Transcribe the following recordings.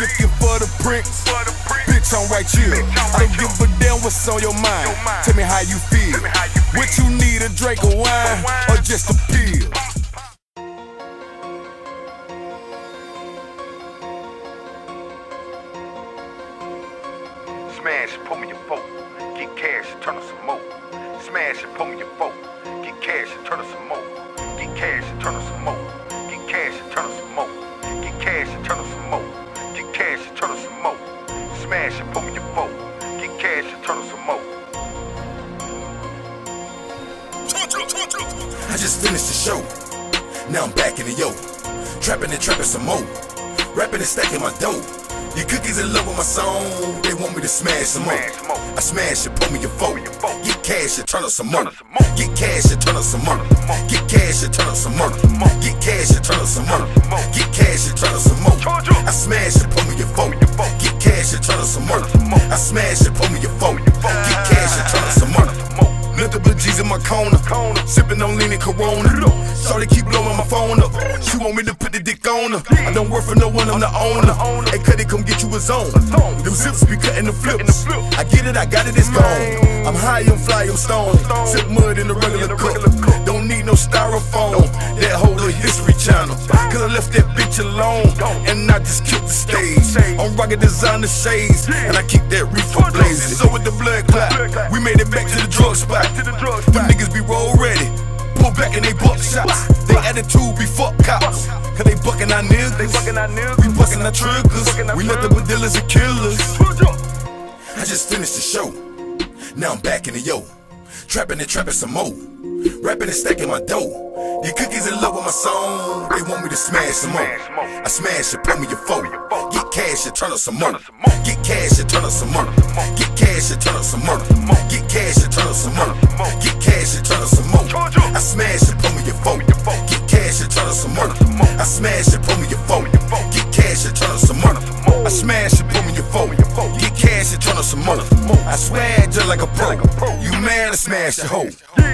looking for the prince? Bitch, I'm right here. I don't give a damn what's on your mind. Tell me how you feel. What you need, a drink of wine or just a pill? Smash and pull me your vote. Get cash and turn us some more. Smash and pull me your vote. Get cash and turn us some more. Get cash and turn us some more. Get cash and turn us some more. Get cash and turn us some more. I just finished the show. Now I'm back in the yo. Trapping and trapping some more. Rapping and stacking my dough. Your cookies in love with my song. They want me to smash some more. Smash some more. I smash it, pull me your phone. Get cash and turn up some more. Turn up some more. Get cash and turn up some more. Get cash and turn up some more. Get cash and turn up some more. Get cash and turn up leaning Corona. Shorty keep blowing my phone up. She want me to put the dick on her. I don't work for no one, I'm the owner. Hey, cut it, come get you a zone. Them zips be cutting the flips. I get it, I got it, it's gone. I'm high, I'm fly, I'm stone. Sip mud in the regular cup. Don't need no styrofoam. That whole little history channel. Cause I left that bitch alone. And I just killed the stage. I'm rocking designer shades. And I keep that reefer blazing. So with the blood clot, we made it niggas. They bucking our niggas. We bucking our triggers. Our We nothing but dealers and killers. I just finished the show. Now I'm back in the yo. Trapping and trapping some more. Rapping and stacking my dough. Your cookies in love with my song. They want me to smash some more. Smash some more. I smash it, pull me your phone. phone. Get cash and turn up some more. up some more. Get cash and turn up some more. Get cash and turn up some more. Get cash and turn up some more. Get cash and turn up some more. I smash it, pull me your phone. Get cash and turn up some more. I smash it, pull some more. I swear just like a pro. like a pro. You man, I smash the hoe.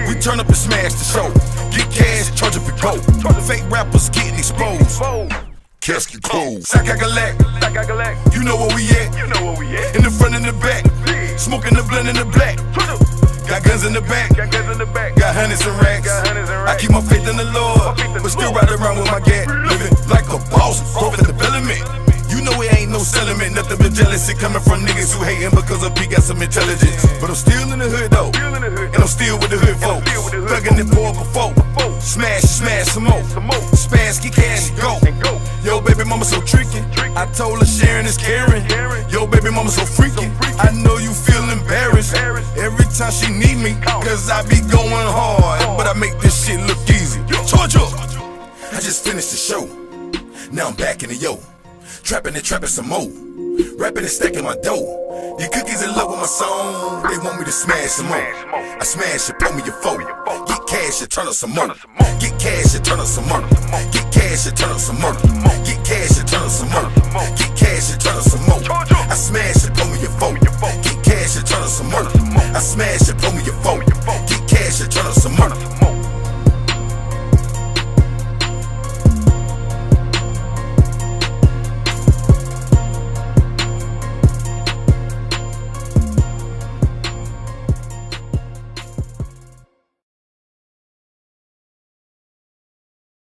We turn up and smash the show. Get cash, charge up and go. Fake rappers getting exposed. Casket closed. Sacagalak, Like I collect. you know where we at. You know where we at. In the front and the back. Smoking the blend in the black. Got guns in the back. Got guns in the back. Got hundreds and racks. Got hundreds and I keep my faith in the Lord, faith in the but still ride around with my gat, living like a boss, no settlement, nothing but jealousy coming from niggas who hating because a P got some intelligence. But I'm still in the hood though, Still in the hood. and I'm still with the hood folks. still with the hood Thugging and pour before, smash, smash some more. Spaz, get cash, and go. Go. Yo, baby mama so tricky. I told her sharing is caring. Yo, baby mama so freaky. I know you feel embarrassed. Every time she need me, cause I be going hard. But I make this shit look easy. Charge up. I just finished the show. Now I'm back in the yo. Trapping and trapping some more. Rapping and stacking my dough. Your cookies in love with my song. They want me to smash some more. Smash. I smash it, pull me your phone. Get cash and turn up some more. Get cash and turn up some more. Get cash and turn up some more. Get cash and turn up some more. Get cash and turn up some more. Charge up.